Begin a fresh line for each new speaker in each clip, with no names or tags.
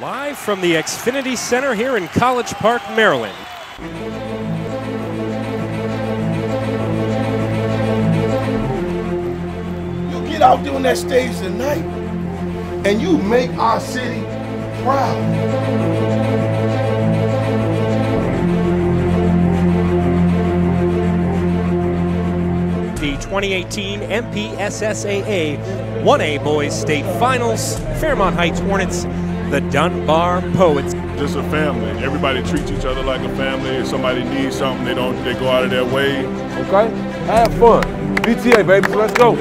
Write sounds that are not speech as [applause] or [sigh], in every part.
Live from the Xfinity Center here in College Park, Maryland.
You get out there on that stage tonight and you make our city proud.
The 2018 MPSSAA 1A Boys State Finals, Fairmont Heights Hornets, the Dunbar Poets.
just a family. Everybody treats each other like a family. If somebody needs something, they don't they go out of their way.
Okay? Have fun. BTA, baby, so let's go.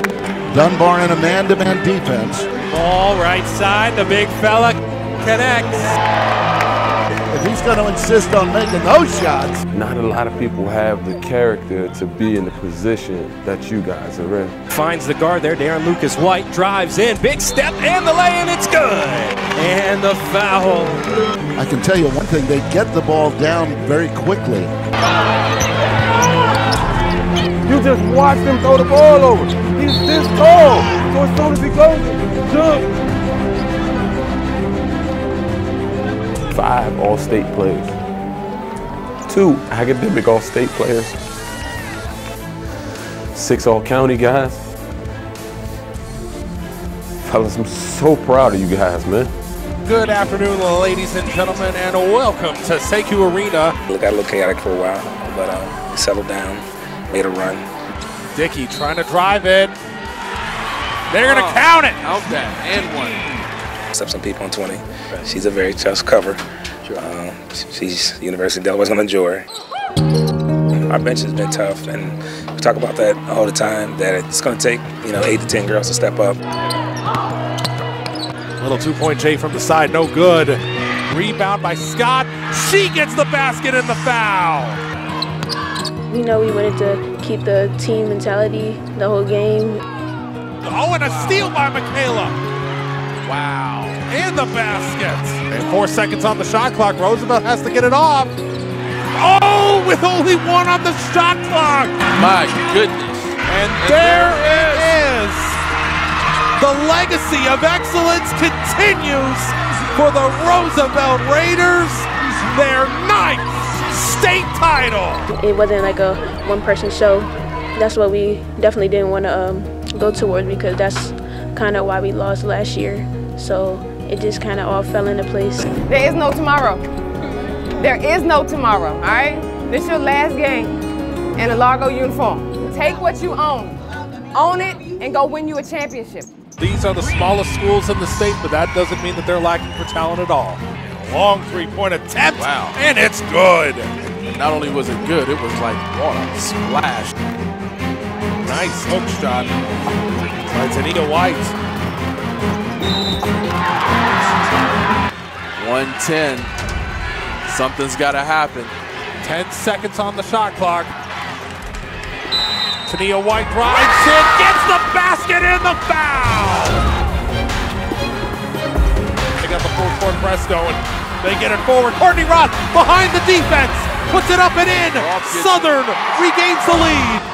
Dunbar in a man-to-man defense.
Ball right side, the big fella connects.
If he's going to insist on making those shots,
Not a lot of people have the character to be in the position that you guys are in.
Finds the guard there, Darren Lucas White drives in, big step, and the lay-in, it's good. And the foul.
I can tell you one thing, they get the ball down very quickly.
You just watch him throw the ball over. He's this tall. So as soon as he goes, jump. Five all-state players. Two academic all-state players. Six all-county guys. Fellas, I'm so proud of you guys, man.
Good afternoon, ladies and gentlemen, and welcome to SECU Arena.
It got a little chaotic for a while, but um, we settled down, made a run.
Dickey trying to drive it. They're going to count it.
Out that and one.
Except some people on 20. She's a very tough cover. Um, she's University of Delaware's going to enjoy. Our bench has been tough, and we talk about that all the time, that it's going to take, you know, 8 to 10 girls to step up.
Little two-point J from the side, no good. Rebound by Scott. She gets the basket and the foul.
We know we wanted to keep the team mentality the whole game.
Oh, and a steal by Michaela. Wow. And the basket. And four seconds on the shot clock. Roosevelt has to get it off. Oh, with only one on the shot clock.
My goodness.
And there it is. The legacy of excellence continues for the Roosevelt Raiders. Their ninth state title.
It wasn't like a one person show. That's what we definitely didn't want to um, go towards because that's kind of why we lost last year. So it just kind of all fell into place.
There is no tomorrow. There is no tomorrow, all right? This is your last game in a Largo uniform. Take what you own, own it, and go win you a championship.
These are the smallest schools in the state, but that doesn't mean that they're lacking for talent at all. Long three-point attempt,
Wow.
and it's good.
Not only was it good, it was like water splash.
Nice hook shot by Tania White.
110. Something's got to happen.
10 seconds on the shot clock. Tania White drives in, gets the basket and the foul. They got the full court press going. They get it forward. Courtney Roth behind the defense. Puts it up and in. Southern regains the lead.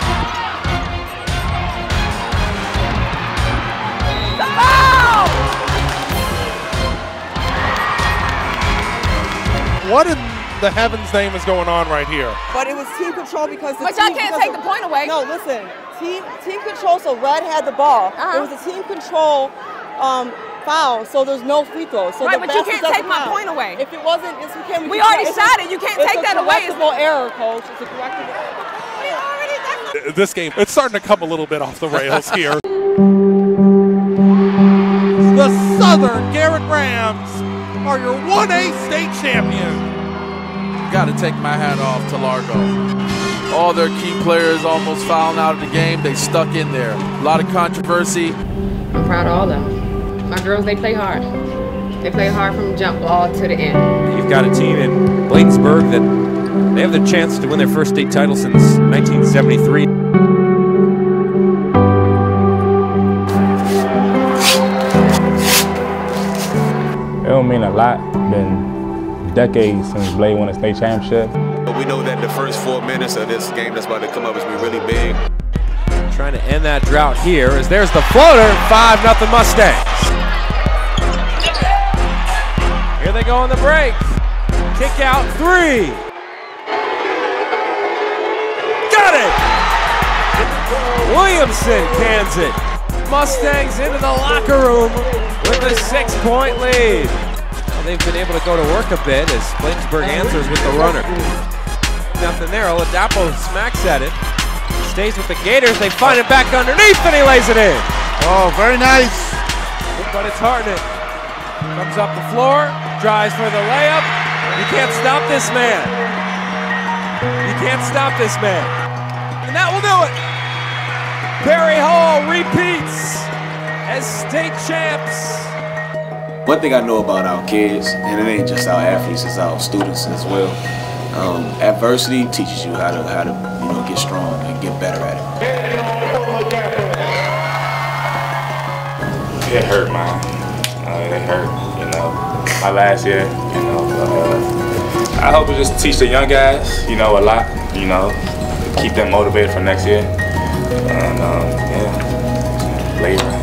What in the heavens name is going on right here?
But it was team control because the
But y'all can't take the point away.
No, listen. Team team control. So Red had the ball.
Uh-huh.
It was a team control um, foul. So there's no free throw. So
Right, but you can't take my
count.
point away.
If it wasn't, it's, we can't.
We
can't-
already
it's
shot it. You can't take that away.
It's correctable error, coach. It's a correctable. error.
This game, it's starting to come a little bit off the rails here. [laughs] the Southern Garrett Rams are your 1A state champions.
Got to take my hat off to Largo. All their key players almost fouling out of the game. They stuck in there. A lot of controversy.
I'm proud of all of them. My girls, they play hard. They play hard from jump ball to the end.
You've got a team in Bladensburg that they have the chance to win their first state title since 1973.
It don't mean a lot. Been decades since Blade won a state championship.
But we know that the first four minutes of this game that's about to come up is going to be really big.
Trying to end that drought here as there's the floater. 5 nothing Mustangs. Here they they go on the break. Kick out three. Got it! Williamson cans it. Mustangs into the locker room with a six-point lead. They've been able to go to work a bit as Bladensburg answers with the runner. Nothing there. Oladapo smacks at it. Stays with the Gators. They find it back underneath, and he lays it in.
Oh, very nice.
But it's Hartnett. Comes up the floor, drives for the layup. You can't stop this man. You can't stop this man. And that will do it. Perry Hall repeats as state champs
one thing I know about our kids, and it ain't just our athletes, it's our students as well. Um, adversity teaches you how to how to you know get strong and get better at it.
It hurt, man. Uh, it hurt. You know, my last year. You know, uh, I hope it just teach the young guys, you know, a lot. You know, keep them motivated for next year. And um, yeah, later.